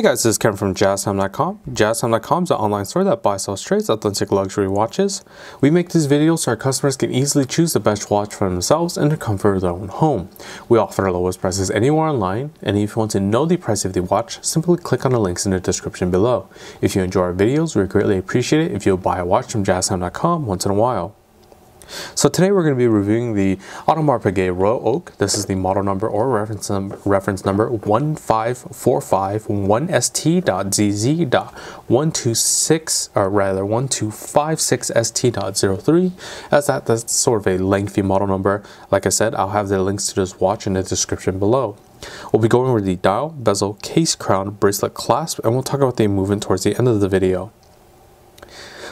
Hey guys, this is Kevin from JazTime.com. JazTime.com is an online store that buys, sells, trades authentic luxury watches. We make these videos so our customers can easily choose the best watch for themselves and the comfort of their own home. We offer the lowest prices anywhere online, and if you want to know the price of the watch, simply click on the links in the description below. If you enjoy our videos, we greatly appreciate it if you'll buy a watch from JazTime.com once in a while. So today we're going to be reviewing the Audemars Piguet Royal Oak. This is the model number or reference, num reference number 15451ST.ZZ.126, or rather 1256ST.03. As that, that's sort of a lengthy model number. Like I said, I'll have the links to this watch in the description below. We'll be going over the dial, bezel, case, crown, bracelet, clasp, and we'll talk about the movement towards the end of the video.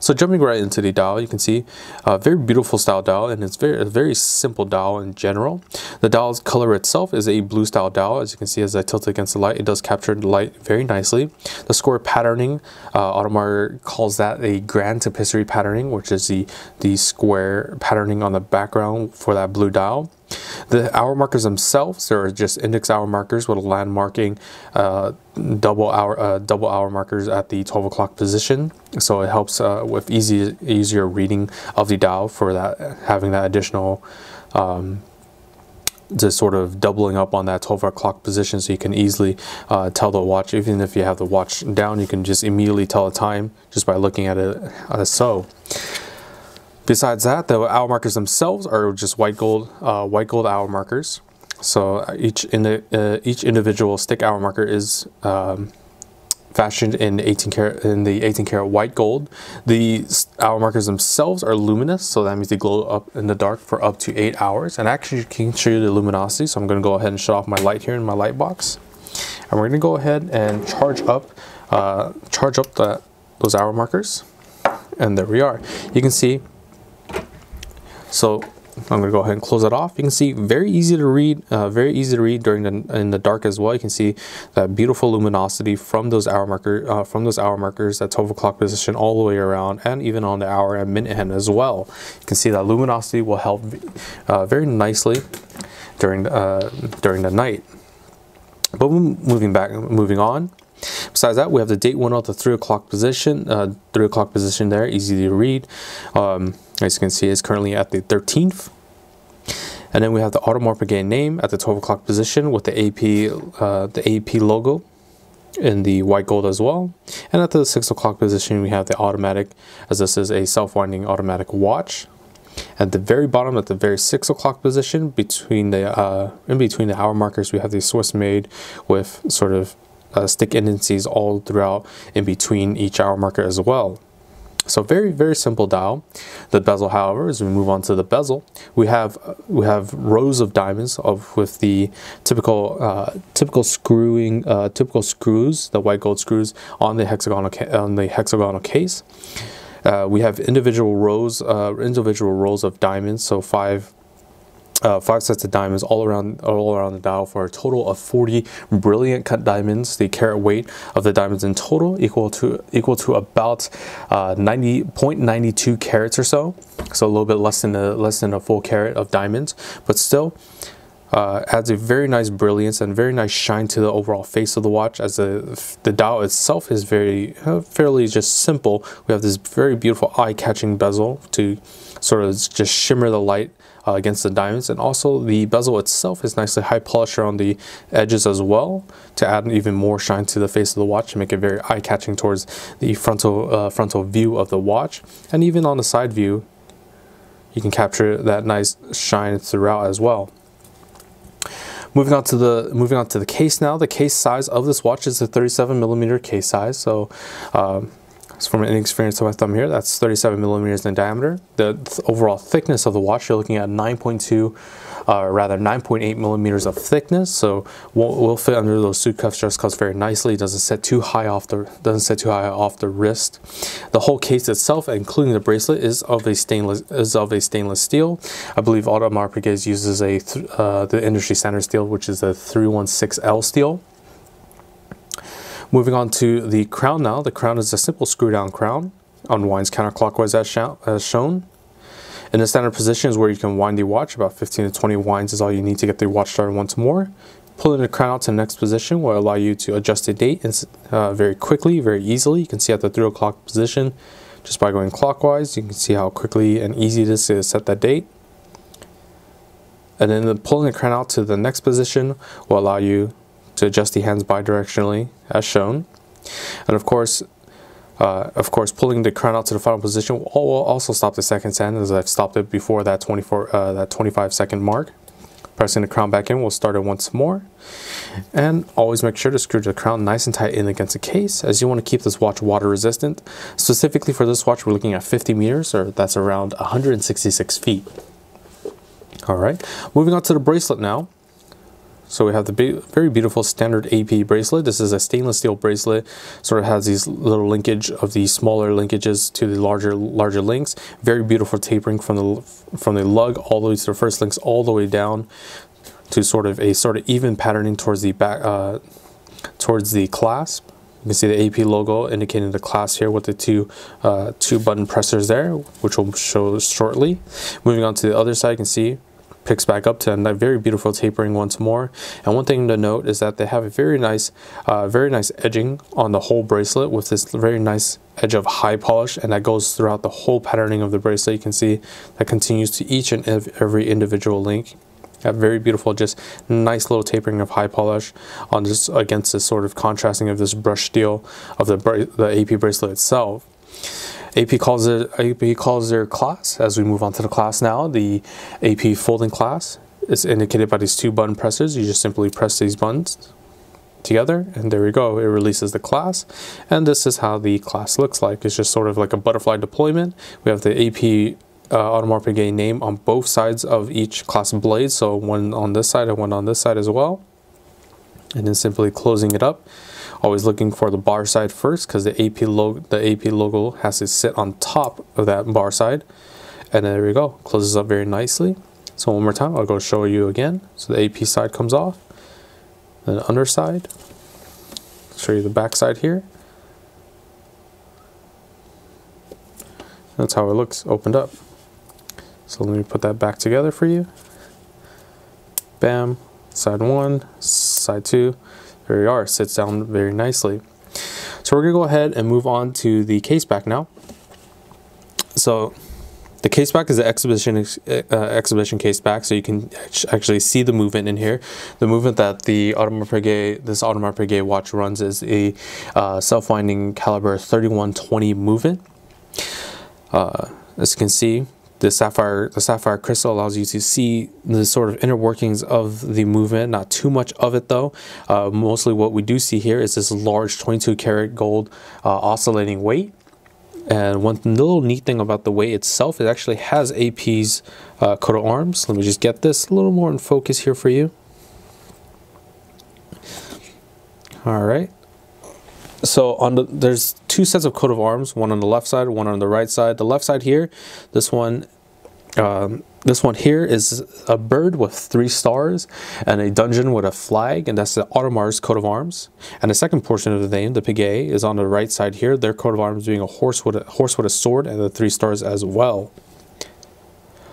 So jumping right into the dial, you can see a very beautiful style dial and it's very a very simple dial in general. The dial's color itself is a blue style dial. As you can see as I tilt it against the light, it does capture the light very nicely. The square patterning, uh, Audemars calls that a grand tapisserie patterning, which is the, the square patterning on the background for that blue dial. The hour markers themselves are just index hour markers with a landmarking uh, double hour uh, double hour markers at the 12 o'clock position. So it helps uh, with easy easier reading of the dial for that having that additional um, just sort of doubling up on that 12 o'clock position so you can easily uh, tell the watch even if you have the watch down you can just immediately tell the time just by looking at it as so Besides that, the hour markers themselves are just white gold, uh, white gold hour markers. So uh, each in the uh, each individual stick hour marker is um, fashioned in 18 karat in the 18 karat white gold. The hour markers themselves are luminous, so that means they glow up in the dark for up to eight hours. And actually, can show you the luminosity. So I'm going to go ahead and shut off my light here in my light box, and we're going to go ahead and charge up, uh, charge up the those hour markers. And there we are. You can see so I'm gonna go ahead and close it off. You can see very easy to read, uh, very easy to read during the in the dark as well. You can see that beautiful luminosity from those hour marker uh, from those hour markers at 12 o'clock position all the way around, and even on the hour and minute hand as well. You can see that luminosity will help uh, very nicely during uh, during the night. But moving back, moving on. Besides that, we have the date one at the three o'clock position. Uh, three o'clock position there, easy to read. Um, as you can see, it's currently at the 13th. And then we have the Audemars Piguet name at the 12 o'clock position with the AP, uh, the AP logo in the white gold as well. And at the 6 o'clock position, we have the automatic, as this is a self-winding automatic watch. At the very bottom, at the very 6 o'clock position, between the uh, in between the hour markers, we have the Swiss made with sort of uh, stick indices all throughout in between each hour marker as well. So very, very simple dial. The bezel, however, as we move on to the bezel, we have we have rows of diamonds of with the typical uh, typical screwing uh, typical screws, the white gold screws on the hexagonal on the hexagonal case. Uh, we have individual rows, uh, individual rows of diamonds, so five uh, five sets of diamonds all around all around the dial for a total of 40 brilliant cut diamonds. The carat weight of the diamonds in total equal to equal to about uh, 90.92 carats or so. So a little bit less than a less than a full carat of diamonds, but still. Uh, adds a very nice brilliance and very nice shine to the overall face of the watch as the, the dial itself is very uh, fairly just simple. We have this very beautiful eye-catching bezel to sort of just shimmer the light uh, against the diamonds. And also the bezel itself is nicely high polished around the edges as well to add even more shine to the face of the watch and make it very eye-catching towards the frontal uh, frontal view of the watch. And even on the side view you can capture that nice shine throughout as well Moving on to the moving on to the case now. The case size of this watch is a 37 millimeter case size. So um, from an inexperienced my thumb here, that's 37 millimeters in diameter. The th overall thickness of the watch, you're looking at 9.2, uh, rather 9.8 millimeters of thickness. So will will fit under those suit cuffs just cuffs very nicely. Doesn't set too high off the doesn't set too high off the wrist. The whole case itself, including the bracelet, is of a stainless is of a stainless steel. I believe Audemars Piguet uses a uh, the industry standard steel, which is a 316L steel. Moving on to the crown now. The crown is a simple screw down crown. Unwinds counterclockwise as, sh as shown. In the standard position is where you can wind the watch. About 15 to 20 winds is all you need to get the watch started once more. Pulling the crown out to the next position will allow you to adjust the date uh, very quickly, very easily. You can see at the 3 o'clock position, just by going clockwise, you can see how quickly and easy it is to set that date. And then pulling the crown out to the next position will allow you to adjust the hands bidirectionally as shown. And of course, uh, of course, pulling the crown out to the final position will also stop the second hand as I've stopped it before that 24, uh, that 25 second mark. Pressing the crown back in, we'll start it once more. And always make sure to screw the crown nice and tight in against the case as you want to keep this watch water resistant. Specifically for this watch, we're looking at 50 meters or that's around 166 feet. All right, moving on to the bracelet now. So we have the very beautiful standard AP bracelet. This is a stainless steel bracelet. Sort of has these little linkage of the smaller linkages to the larger larger links. Very beautiful tapering from the from the lug all the way to the first links all the way down to sort of a sort of even patterning towards the back uh, towards the clasp. You can see the AP logo indicating the clasp here with the two uh, two button pressers there, which we'll show shortly. Moving on to the other side, you can see picks back up to a very beautiful tapering once more. And one thing to note is that they have a very nice, uh, very nice edging on the whole bracelet with this very nice edge of high polish and that goes throughout the whole patterning of the bracelet. You can see that continues to each and every individual link. A very beautiful, just nice little tapering of high polish on this against this sort of contrasting of this brush steel of the, the AP bracelet itself. AP calls it AP calls their class. As we move on to the class now, the AP folding class is indicated by these two button presses. You just simply press these buttons together and there we go. It releases the class and this is how the class looks like. It's just sort of like a butterfly deployment. We have the AP uh, Audemars Piguet name on both sides of each class blade. So one on this side and one on this side as well. And then simply closing it up Always looking for the bar side first because the AP logo the AP logo has to sit on top of that bar side. And there we go, closes up very nicely. So one more time, I'll go show you again. So the AP side comes off, then the underside. Show you the back side here. That's how it looks opened up. So let me put that back together for you. Bam, side one, side two. There we are, sits down very nicely. So we're gonna go ahead and move on to the case back now. So the case back is an exhibition uh, exhibition case back, so you can actually see the movement in here. The movement that the Audemars Piguet, this Audemars Piguet watch runs is a uh, self-winding caliber 3120 movement. Uh, as you can see, the sapphire the sapphire crystal allows you to see the sort of inner workings of the movement not too much of it though. Uh, mostly what we do see here is this large 22 karat gold uh, oscillating weight. And one little neat thing about the weight itself it actually has AP's uh, coat of arms. Let me just get this a little more in focus here for you. All right so on the there's two sets of coat of arms one on the left side one on the right side. The left side here this one um, this one here is a bird with three stars and a dungeon with a flag and that's the Audemars coat of arms. And the second portion of the name the Piguet is on the right side here their coat of arms being a horse with a horse with a sword and the three stars as well.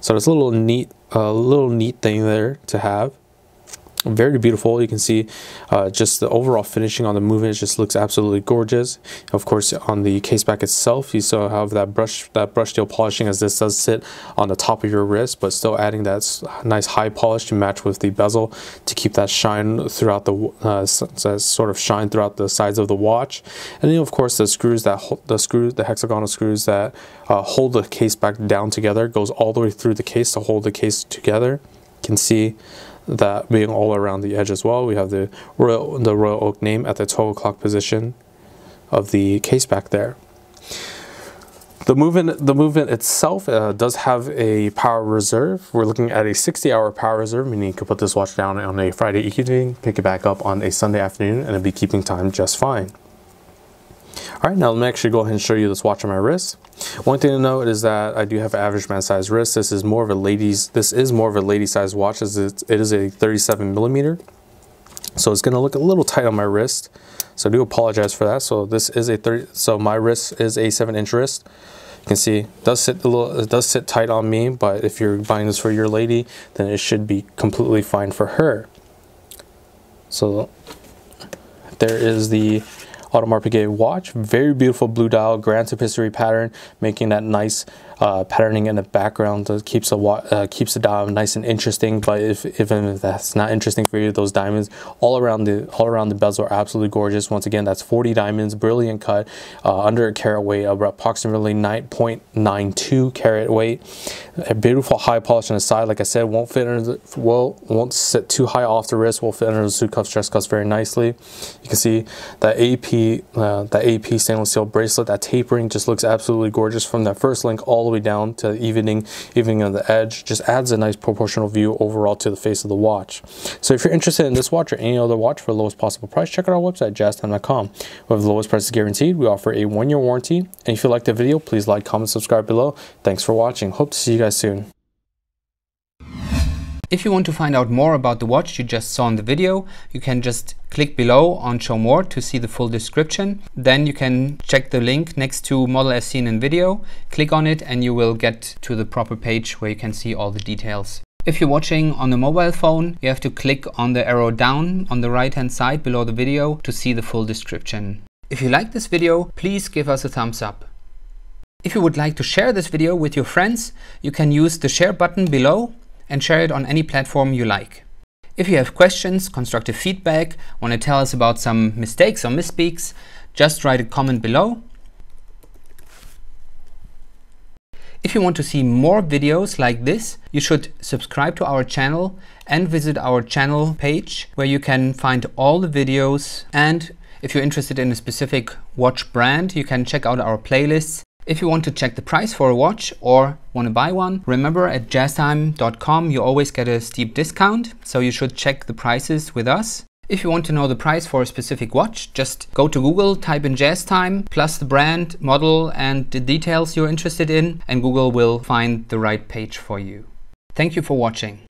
So it's a little neat a uh, little neat thing there to have very beautiful. You can see uh, just the overall finishing on the movement just looks absolutely gorgeous. Of course on the case back itself you still have that brush that brush steel polishing as this does sit on the top of your wrist but still adding that nice high polish to match with the bezel to keep that shine throughout the uh, sort of shine throughout the sides of the watch. And then of course the screws that hold the screws the hexagonal screws that uh, hold the case back down together goes all the way through the case to hold the case together. You can see that being all around the edge as well. We have the Royal, the Royal Oak name at the 12 o'clock position of the case back there. The movement, the movement itself uh, does have a power reserve. We're looking at a 60 hour power reserve, meaning you can put this watch down on a Friday evening, pick it back up on a Sunday afternoon, and it'll be keeping time just fine. All right, now let me actually go ahead and show you this watch on my wrist. One thing to note is that I do have an average man size wrist. This is more of a ladies, this is more of a lady size watch as it is a 37 millimeter. So it's gonna look a little tight on my wrist. So I do apologize for that. So this is a 30, so my wrist is a seven inch wrist. You can see it does sit a little, it does sit tight on me, but if you're buying this for your lady, then it should be completely fine for her. So there is the Audemars Piguet watch. Very beautiful blue dial, grand tapisserie pattern, making that nice uh, patterning in the background that keeps the uh, keeps the dial nice and interesting. But if even if that's not interesting for you, those diamonds all around the all around the bezel are absolutely gorgeous. Once again, that's 40 diamonds, brilliant cut, uh, under a carat weight, of approximately 9.92 carat weight. A beautiful high polish on the side. Like I said, won't fit under the well, won't sit too high off the wrist. Will fit under the suit cuffs, dress cuffs very nicely. You can see that AP uh, that AP stainless steel bracelet. That tapering just looks absolutely gorgeous from that first link all the way down to the evening, evening on the edge. Just adds a nice proportional view overall to the face of the watch. So if you're interested in this watch or any other watch for the lowest possible price, check out our website, jaztime.com. We have the lowest prices guaranteed. We offer a one-year warranty. And if you like the video, please like, comment, subscribe below. Thanks for watching. Hope to see you guys soon. If you want to find out more about the watch you just saw in the video, you can just click below on show more to see the full description. Then you can check the link next to model as seen in video, click on it and you will get to the proper page where you can see all the details. If you're watching on a mobile phone, you have to click on the arrow down on the right hand side below the video to see the full description. If you like this video, please give us a thumbs up. If you would like to share this video with your friends, you can use the share button below and share it on any platform you like. If you have questions, constructive feedback, want to tell us about some mistakes or misspeaks, just write a comment below. If you want to see more videos like this, you should subscribe to our channel and visit our channel page where you can find all the videos and if you're interested in a specific watch brand, you can check out our playlists if you want to check the price for a watch or want to buy one, remember at jaztime.com you always get a steep discount, so you should check the prices with us. If you want to know the price for a specific watch, just go to Google, type in JazTime, plus the brand, model, and the details you're interested in, and Google will find the right page for you. Thank you for watching.